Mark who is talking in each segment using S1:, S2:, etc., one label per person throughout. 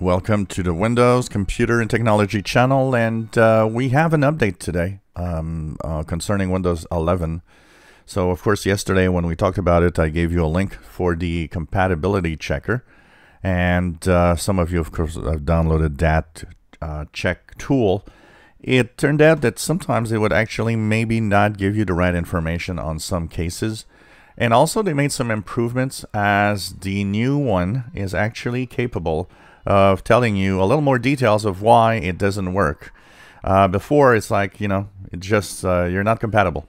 S1: Welcome to the Windows Computer and Technology channel, and uh, we have an update today um, uh, concerning Windows 11. So, of course, yesterday when we talked about it, I gave you a link for the compatibility checker, and uh, some of you, of course, have downloaded that uh, check tool. It turned out that sometimes it would actually maybe not give you the right information on some cases. And also, they made some improvements as the new one is actually capable of telling you a little more details of why it doesn't work. Uh, before, it's like, you know, it just, uh, you're not compatible.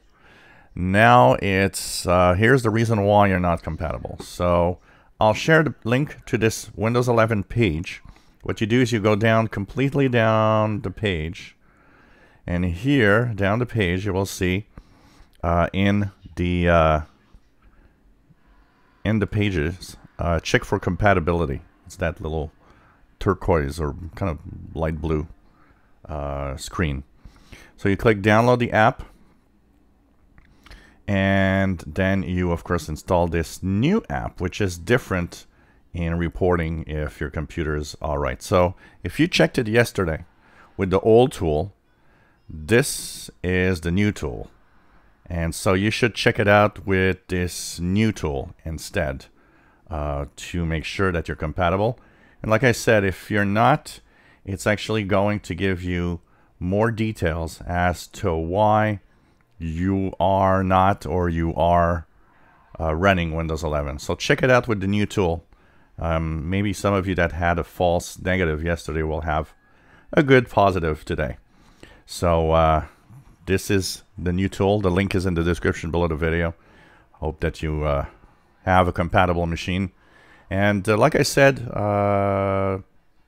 S1: Now it's, uh, here's the reason why you're not compatible. So I'll share the link to this Windows 11 page. What you do is you go down completely down the page. And here, down the page, you will see uh, in the uh, in the pages, uh, check for compatibility. It's that little turquoise or kind of light blue uh, screen. So you click download the app and then you of course install this new app which is different in reporting if your computer is alright. So if you checked it yesterday with the old tool, this is the new tool. And so you should check it out with this new tool instead uh, to make sure that you're compatible. And like I said, if you're not, it's actually going to give you more details as to why you are not or you are uh, running Windows 11. So check it out with the new tool. Um, maybe some of you that had a false negative yesterday will have a good positive today. So uh, this is the new tool. The link is in the description below the video. Hope that you uh, have a compatible machine. And uh, like I said, uh,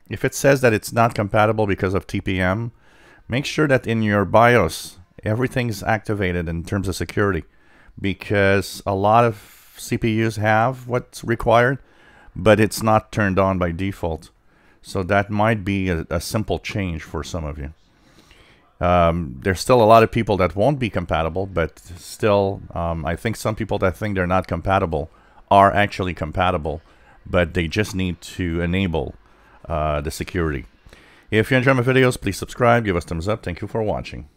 S1: if it says that it's not compatible because of TPM, make sure that in your BIOS, everything's activated in terms of security because a lot of CPUs have what's required, but it's not turned on by default. So that might be a, a simple change for some of you. Um, there's still a lot of people that won't be compatible, but still, um, I think some people that think they're not compatible are actually compatible but they just need to enable uh, the security. If you enjoy my videos, please subscribe, give us thumbs up. Thank you for watching.